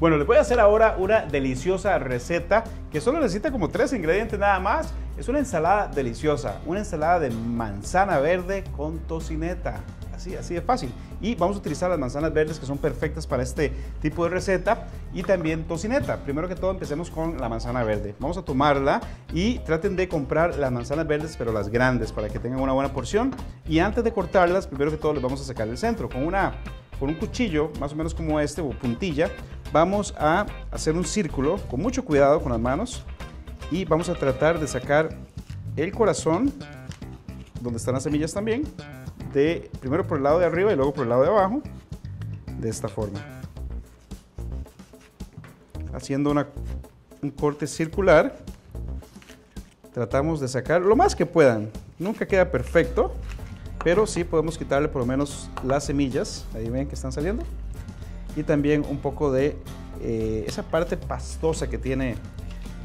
Bueno, les voy a hacer ahora una deliciosa receta que solo necesita como tres ingredientes nada más. Es una ensalada deliciosa, una ensalada de manzana verde con tocineta. Así, así de fácil. Y vamos a utilizar las manzanas verdes que son perfectas para este tipo de receta y también tocineta. Primero que todo empecemos con la manzana verde. Vamos a tomarla y traten de comprar las manzanas verdes pero las grandes para que tengan una buena porción. Y antes de cortarlas, primero que todo les vamos a sacar el centro con una con un cuchillo, más o menos como este, o puntilla, vamos a hacer un círculo con mucho cuidado con las manos y vamos a tratar de sacar el corazón, donde están las semillas también, de primero por el lado de arriba y luego por el lado de abajo, de esta forma. Haciendo un corte circular, tratamos de sacar lo más que puedan. Nunca queda perfecto, pero sí podemos quitarle por lo menos las semillas, ahí ven que están saliendo, y también un poco de eh, esa parte pastosa que tiene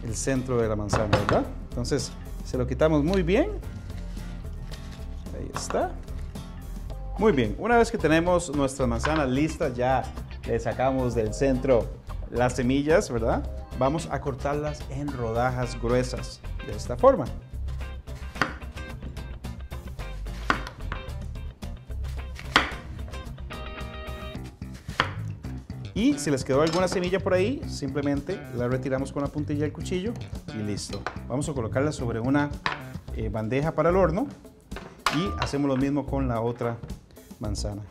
el centro de la manzana, ¿verdad? Entonces se lo quitamos muy bien, ahí está. Muy bien, una vez que tenemos nuestras manzanas listas, ya le sacamos del centro las semillas, ¿verdad? Vamos a cortarlas en rodajas gruesas, de esta forma. Y si les quedó alguna semilla por ahí, simplemente la retiramos con la puntilla del cuchillo y listo. Vamos a colocarla sobre una eh, bandeja para el horno y hacemos lo mismo con la otra manzana.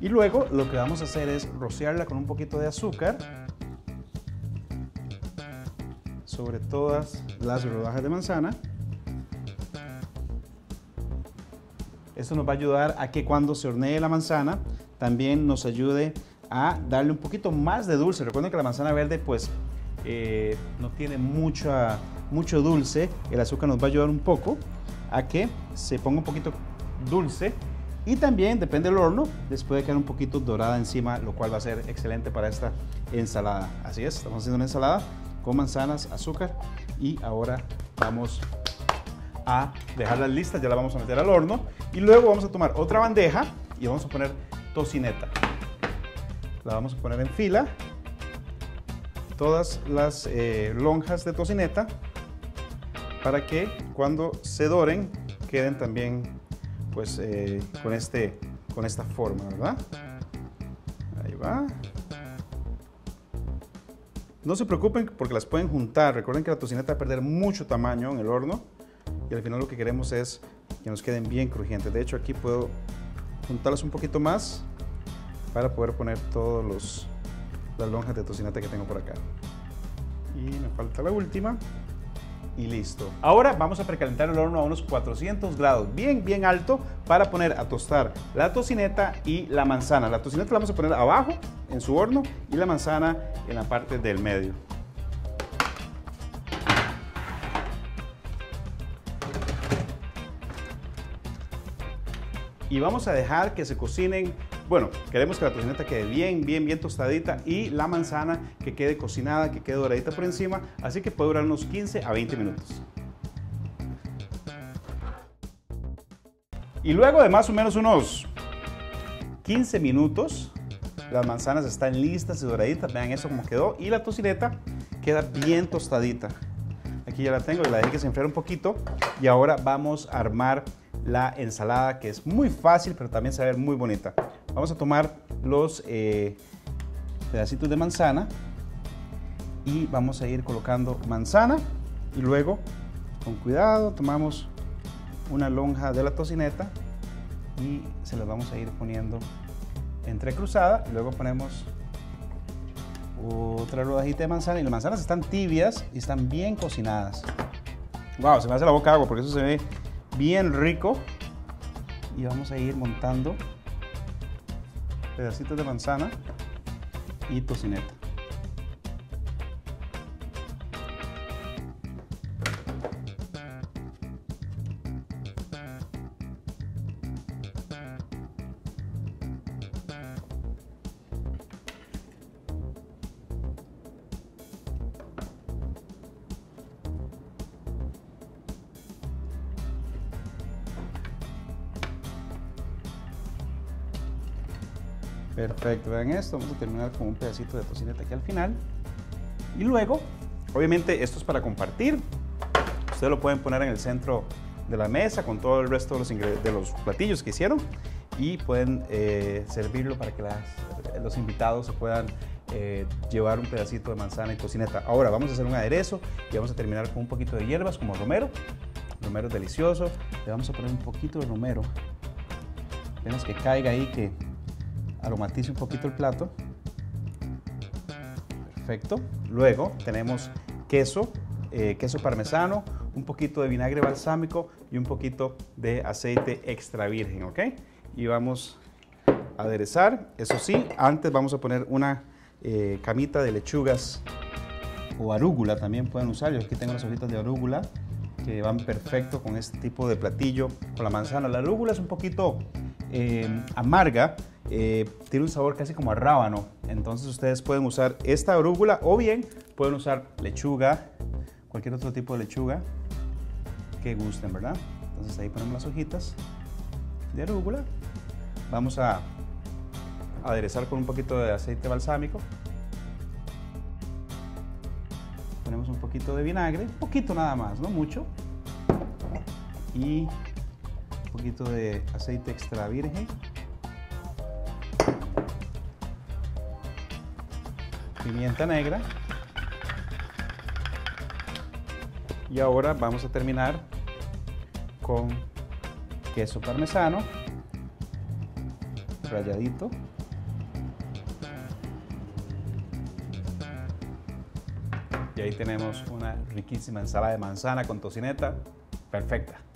Y luego lo que vamos a hacer es rociarla con un poquito de azúcar sobre todas las rodajas de manzana. Esto nos va a ayudar a que cuando se hornee la manzana también nos ayude a darle un poquito más de dulce. Recuerden que la manzana verde pues eh, no tiene mucha, mucho dulce. El azúcar nos va a ayudar un poco a que se ponga un poquito dulce. Y también, depende del horno, les puede quedar un poquito dorada encima, lo cual va a ser excelente para esta ensalada. Así es, estamos haciendo una ensalada con manzanas, azúcar y ahora vamos a dejarla lista, ya la vamos a meter al horno y luego vamos a tomar otra bandeja y vamos a poner tocineta. La vamos a poner en fila, todas las eh, lonjas de tocineta para que cuando se doren queden también pues eh, con, este, con esta forma, ¿verdad? Ahí va. No se preocupen porque las pueden juntar. Recuerden que la tocineta va a perder mucho tamaño en el horno y al final lo que queremos es que nos queden bien crujientes. De hecho aquí puedo juntarlas un poquito más para poder poner todas las lonjas de tocineta que tengo por acá. Y me falta la última y listo. Ahora vamos a precalentar el horno a unos 400 grados, bien, bien alto, para poner a tostar la tocineta y la manzana. La tocineta la vamos a poner abajo en su horno y la manzana en la parte del medio. Y vamos a dejar que se cocinen. Bueno, queremos que la tocineta quede bien, bien, bien tostadita y la manzana que quede cocinada, que quede doradita por encima, así que puede durar unos 15 a 20 minutos. Y luego de más o menos unos 15 minutos, las manzanas están listas y doraditas, vean eso como quedó, y la tocineta queda bien tostadita. Aquí ya la tengo la dejé que se enfriara un poquito. Y ahora vamos a armar la ensalada que es muy fácil pero también se ve muy bonita. Vamos a tomar los eh, pedacitos de manzana y vamos a ir colocando manzana y luego con cuidado tomamos una lonja de la tocineta y se las vamos a ir poniendo entrecruzada luego ponemos otra rodajita de manzana y las manzanas están tibias y están bien cocinadas. Wow, se me hace la boca agua porque eso se ve bien rico y vamos a ir montando pedacitos de manzana y tocineta. Perfecto, vean esto, vamos a terminar con un pedacito de tocineta aquí al final. Y luego, obviamente esto es para compartir. Ustedes lo pueden poner en el centro de la mesa con todo el resto de los, platillos que hicieron y pueden eh, servirlo para que los invitados se puedan eh, llevar un pedacito de manzana y tocineta. Ahora vamos a hacer un aderezo y vamos a terminar con un poquito de hierbas como romero. Romero es delicioso. Le vamos a poner un poquito de romero. Apenas que caiga ahí, que aromatice un poquito el plato. Perfecto. Luego tenemos queso, eh, queso parmesano, un poquito de vinagre balsámico y un poquito de aceite extra virgen, ¿ok? Y vamos a aderezar. Eso sí, antes vamos a poner una eh, camita de lechugas o arúgula también pueden usar. Yo aquí tengo las hojitas de arúgula que van perfecto con este tipo de platillo, con la manzana. La arúgula es un poquito eh, amarga, eh, tiene un sabor casi como a rábano. Entonces ustedes pueden usar esta arúgula o bien pueden usar lechuga, cualquier otro tipo de lechuga que gusten, ¿verdad? Entonces ahí ponemos las hojitas de arúgula. Vamos a aderezar con un poquito de aceite balsámico. Ponemos un poquito de vinagre, poquito nada más, no mucho. Y un poquito de aceite extra virgen. Pimienta negra. Y ahora vamos a terminar con queso parmesano rayadito. Y ahí tenemos una riquísima ensalada de manzana con tocineta. Perfecta.